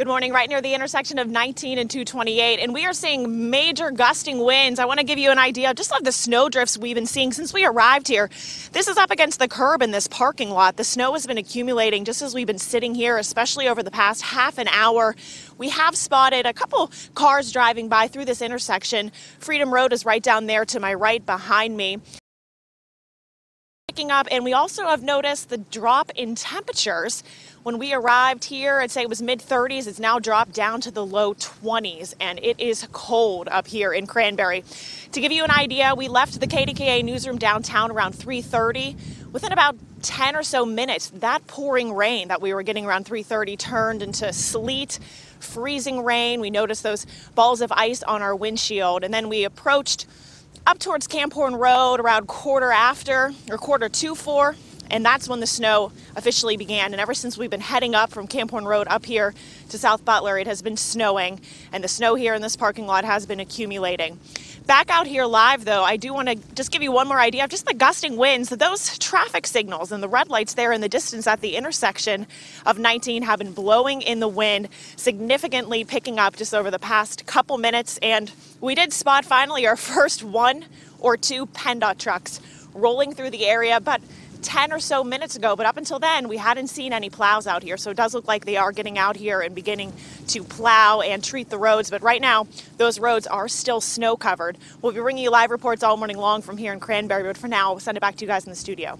Good morning, right near the intersection of 19 and 228, and we are seeing major gusting winds. I want to give you an idea just of the snow drifts we've been seeing since we arrived here. This is up against the curb in this parking lot. The snow has been accumulating just as we've been sitting here, especially over the past half an hour. We have spotted a couple cars driving by through this intersection. Freedom Road is right down there to my right behind me picking up, and we also have noticed the drop in temperatures. When we arrived here, I'd say it was mid 30s. It's now dropped down to the low 20s, and it is cold up here in Cranberry. To give you an idea, we left the KDKA newsroom downtown around 3:30. Within about 10 or so minutes, that pouring rain that we were getting around 3:30 turned into sleet, freezing rain. We noticed those balls of ice on our windshield, and then we approached up towards Camp Horne Road around quarter after or quarter to four. And that's when the snow officially began. And ever since we've been heading up from Camp Horne Road up here to South Butler, it has been snowing. And the snow here in this parking lot has been accumulating. Back out here live, though, I do want to just give you one more idea of just the gusting winds. Those traffic signals and the red lights there in the distance at the intersection of 19 have been blowing in the wind, significantly picking up just over the past couple minutes. And we did spot finally our first one or two PennDOT trucks rolling through the area, but 10 or so minutes ago, but up until then, we hadn't seen any plows out here. So it does look like they are getting out here and beginning to plow and treat the roads. But right now, those roads are still snow covered. We'll be bringing you live reports all morning long from here in Cranberry. But for now, we'll send it back to you guys in the studio.